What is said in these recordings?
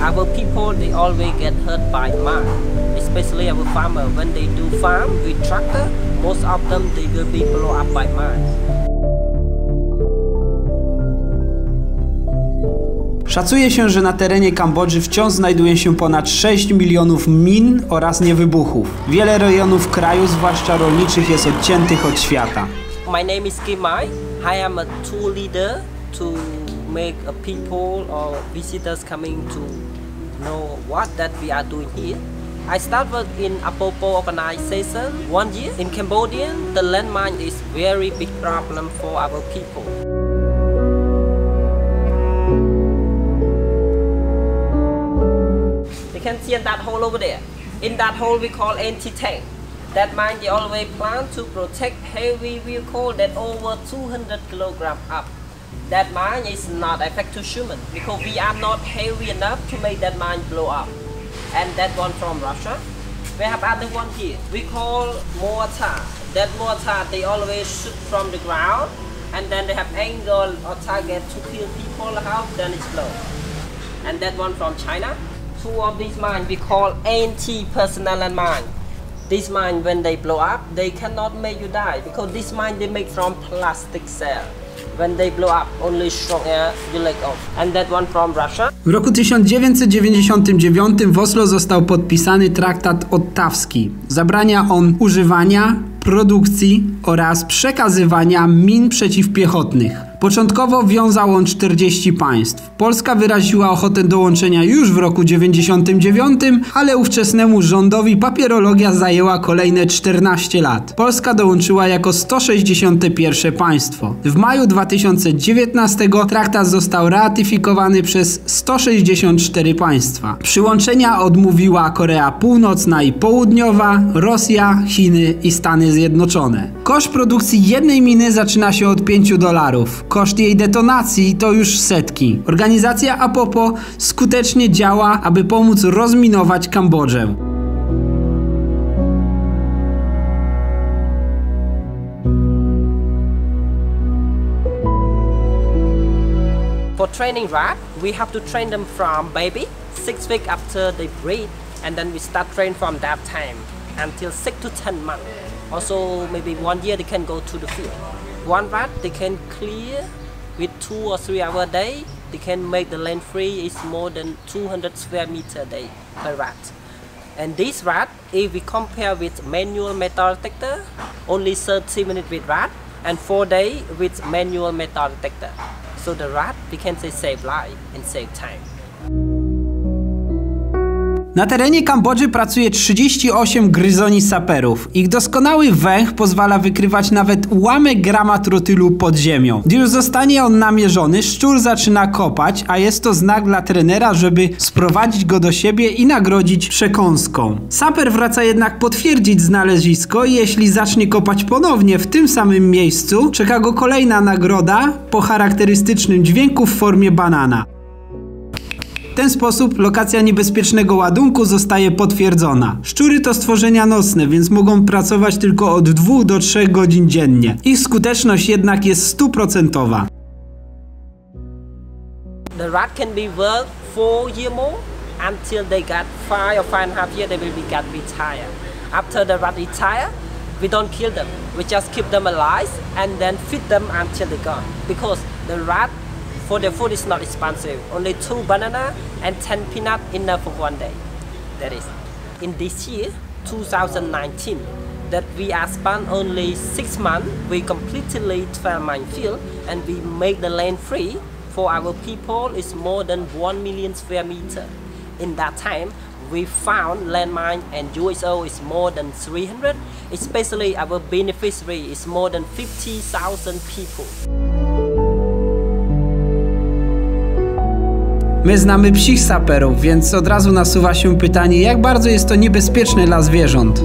Our people, they always get hurt by mine, especially our farmer. When they do farm with tractor, most of them they will be blown up by mines. Szacuje się, że na terenie Kambodży wciąż znajduje się ponad 6 milionów min oraz niewybuchów. Wiele rejonów kraju, zwłaszcza rolniczych, jest odciętych od świata. My name is Kim Mai. I am a tour leader to make a people or visitors coming to know what that we are doing here. I start work in Apopo organization one year. In Cambodia, the landmine is very big problem for our people. You can see in that hole over there. In that hole we call anti-tank. That mine they always plan to protect heavy vehicle that over 200 kilogram up. That mine is not affect to human because we are not heavy enough to make that mine blow up. And that one from Russia. We have other one here. We call mortar. That mortar they always shoot from the ground and then they have angle or target to kill people how then blow. And that one from China two of these mines we call anti-personnel mine. This mine, when they blow up, they cannot make you die because this mine they make from plastic cell. W roku 1999 w Oslo został podpisany traktat ottawski. Zabrania on używania, produkcji oraz przekazywania min przeciwpiechotnych. Początkowo wiązał on 40 państw. Polska wyraziła ochotę dołączenia już w roku 99, ale ówczesnemu rządowi papierologia zajęła kolejne 14 lat. Polska dołączyła jako 161 państwo. W maju 2019 traktat został ratyfikowany przez 164 państwa. Przyłączenia odmówiła Korea Północna i Południowa, Rosja, Chiny i Stany Zjednoczone. Koszt produkcji jednej miny zaczyna się od 5 dolarów. Koszt jej detonacji to już setki. Organizacja Apopo skutecznie działa, aby pomóc rozminować Kambodżę. For training rat, we have to train them from baby, six weeks after they breed, and then we start train from that time until six to ten months. Also, maybe one year they can go to the field. One rat they can clear with two or three hour day. They can make the land free is more than 200 square meter day per rat. And this rat if we compare with manual metal detector only 30 minutes with rat and 4 day with manual metal detector. So the rat we can say save life and save time Na terenie Kambodży pracuje 38 gryzoni saperów. Ich doskonały węch pozwala wykrywać nawet ułamek grama trotylu pod ziemią. Gdy już zostanie on namierzony, szczur zaczyna kopać, a jest to znak dla trenera, żeby sprowadzić go do siebie i nagrodzić przekąską. Saper wraca jednak potwierdzić znalezisko i jeśli zacznie kopać ponownie w tym samym miejscu, czeka go kolejna nagroda po charakterystycznym dźwięku w formie banana ten sposób lokacja niebezpiecznego ładunku zostaje potwierdzona. Szczury to stworzenia nocne, więc mogą pracować tylko od 2 do 3 godzin dziennie. Ich skuteczność jednak jest stuprocentowa. The rat can be work four year more until they got five or five and a half year they will be got retired. After the rat retire, we don't kill them. We just keep them alive and then feed them until they gone. Because the rat For the food is not expensive. Only two banana and 10 peanut enough for one day. That is. In this year, 2019, that we are spent only six months, we completely 12 minefield and we make the land free for our people is more than 1 million square meter. In that time, we found landmine and USO is more than 300, especially our beneficiary is more than 50,000 people. My znamy psich saperów, więc od razu nasuwa się pytanie, jak bardzo jest to niebezpieczne dla zwierząt.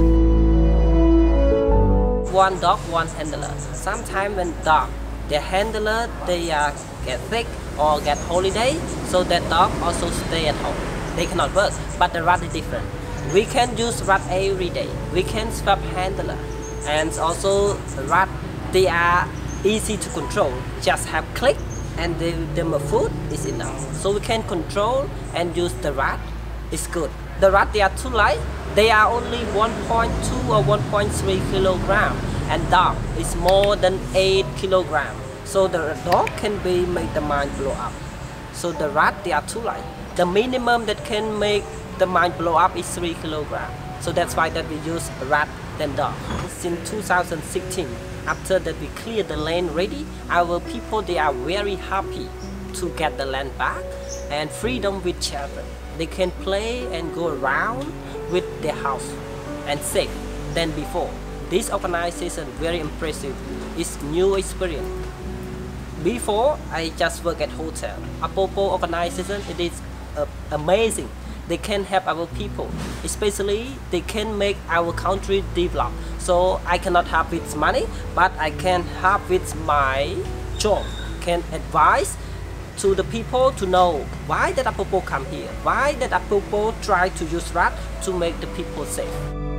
One dog, one handler. Sometimes when dog, the handler, they uh, get sick or get holiday, so that dog also stay at home. They cannot work, but the rat is different. We can use rat every day. We can swap handler, and also rat, they are easy to control. Just have click and give them a food is enough. So we can control and use the rat. It's good. The rat they are too light. They are only 1.2 or 1.3 kilogram, and dog is more than 8 kilogram. So the dog can be make the mind blow up. So the rat they are too light. The minimum that can make the mind blow up is 3 kilogram. So that's why that we use rat than dog. Since 2016, after that we clear the land ready, our people they are very happy to get the land back and freedom with children. They can play and go around with their house and safe than before. This organization very impressive. It's new experience. Before I just work at hotel. Apopo organization it is uh, amazing. They can help our people, especially they can make our country develop. So I cannot help with money, but I can help with my job. Can advise to the people to know why that Apopo come here, why that Apopo try to use rat to make the people safe.